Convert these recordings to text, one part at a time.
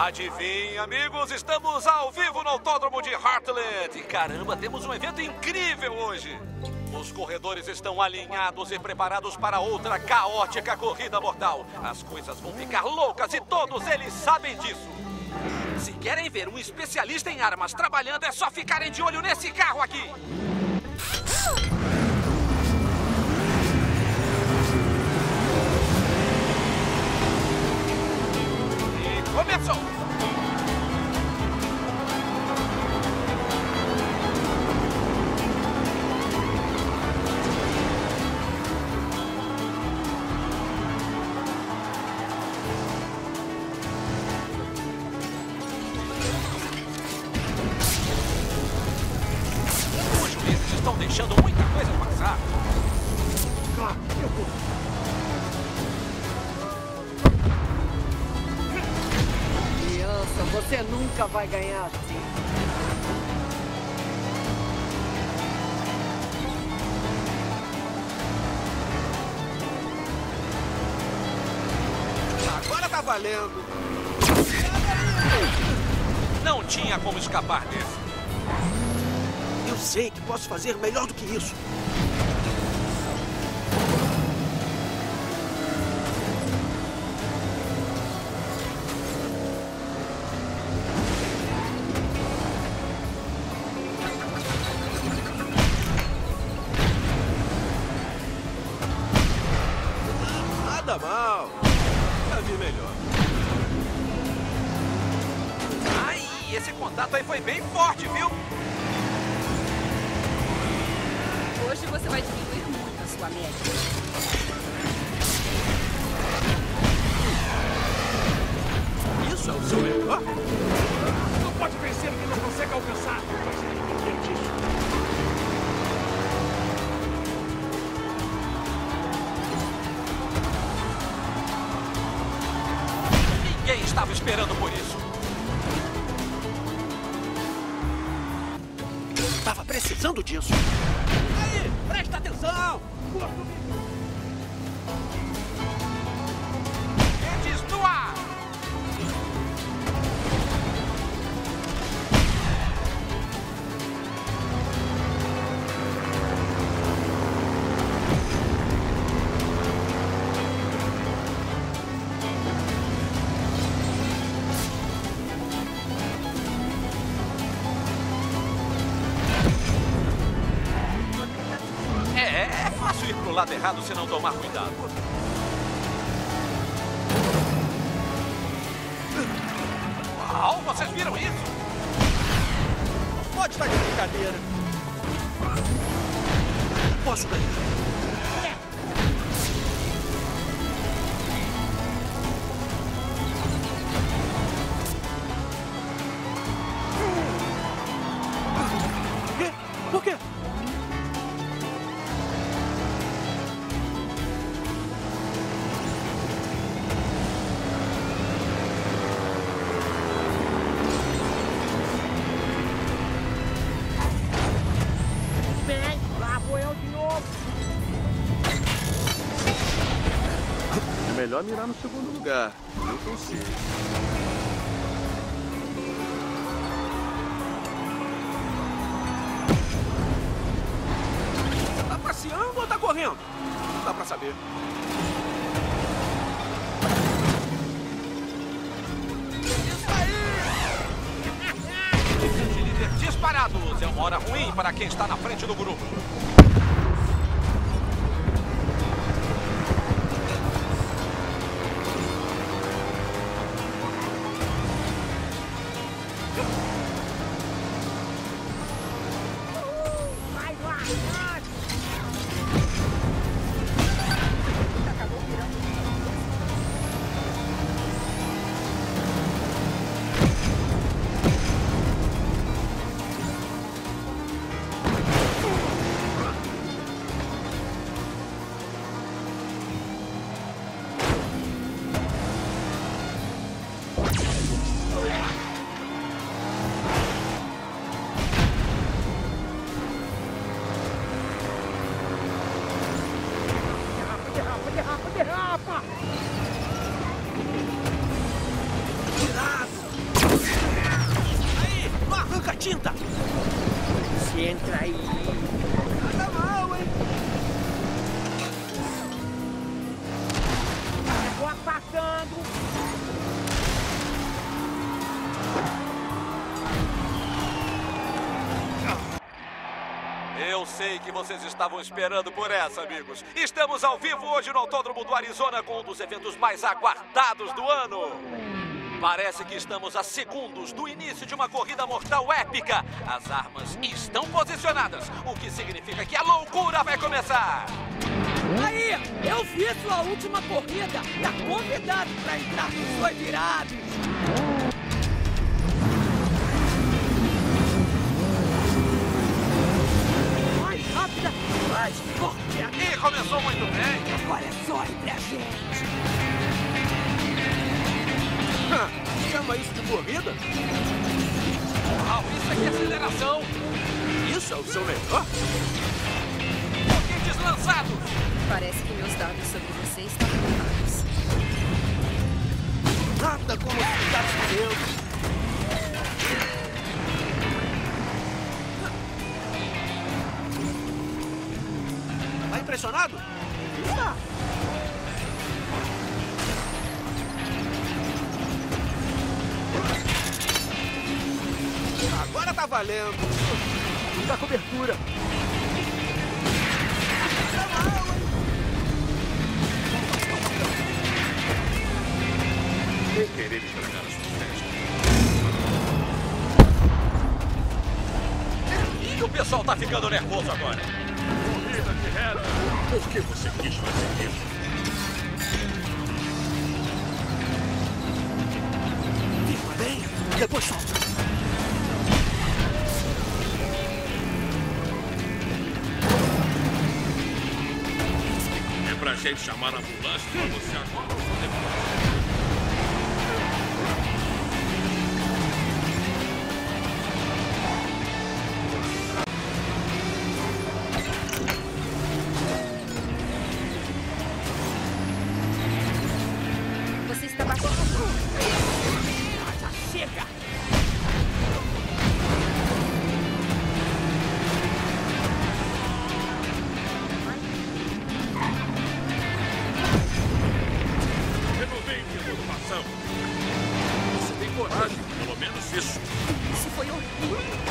Adivinha, amigos, estamos ao vivo no Autódromo de Heartland. Caramba, temos um evento incrível hoje. Os corredores estão alinhados e preparados para outra caótica corrida mortal. As coisas vão ficar loucas e todos eles sabem disso. Se querem ver um especialista em armas trabalhando, é só ficarem de olho nesse carro aqui. E você nunca vai ganhar assim. Agora tá valendo. Não tinha como escapar desse. Eu sei que posso fazer melhor do que isso. Nada mal. Já vi melhor. Ai, esse contato aí foi bem forte, viu? Hoje você vai diminuir muito a sua média. Precisando disso. Aí, presta atenção. Eles lado errado se não tomar cuidado. Uau, vocês viram isso? Pode estar de brincadeira. Posso ganhar. Melhor mirar no segundo lugar. Eu consigo. Tá passeando ou tá correndo? Não dá pra saber. De líder disparados. É uma hora ruim para quem está na frente do grupo. Sei que vocês estavam esperando por essa, amigos. Estamos ao vivo hoje no Autódromo do Arizona com um dos eventos mais aguardados do ano. Parece que estamos a segundos do início de uma corrida mortal épica. As armas estão posicionadas, o que significa que a loucura vai começar. Aí, eu vi sua última corrida. Tá convidado pra entrar com os virados. Parece que meus dados sobre você estão errados. Nada como ficar surpreso. Tá impressionado? Tá. Agora tá valendo. Dá cobertura. Querer estragar a sua festa. E o pessoal tá ficando nervoso agora. Corrida de reta. Por que você quis fazer isso? Firma bem, depois solta. É pra gente chamar a ambulância pra você agora. Você está Você tem coragem, pelo menos isso. Isso foi horrível.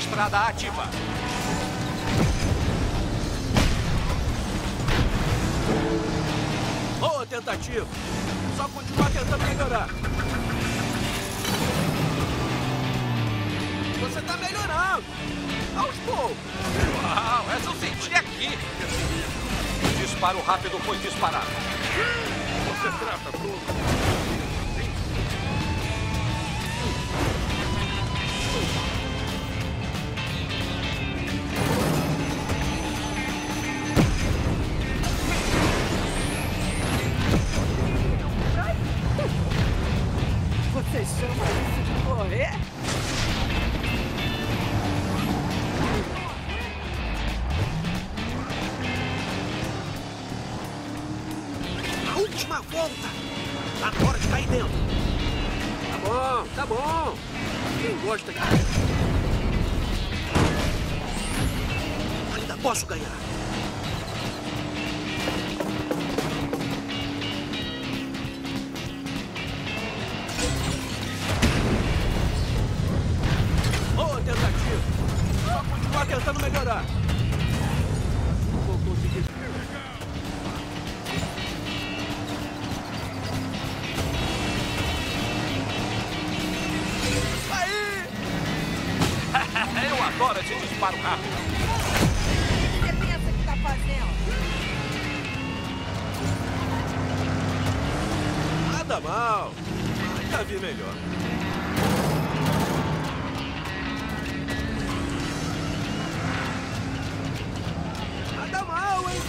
Estrada ativa. Boa tentativa. Só continuar tentando melhorar. Você tá melhorando. Aos poucos. Uau, essa eu senti aqui. Disparo rápido foi disparado. Você trata tudo. Volta. Tá hora de cair dentro. Tá bom, tá bom. Quem gosta de... Ainda posso ganhar. Boa tentativa. Só continuar tentando melhorar. Disparo rápido. O que você pensa que tá fazendo? Nada mal. Já vi melhor. Nada mal, hein?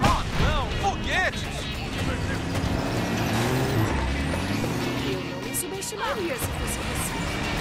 Oh, não, foguetes! Eu não me subestimaria se fosse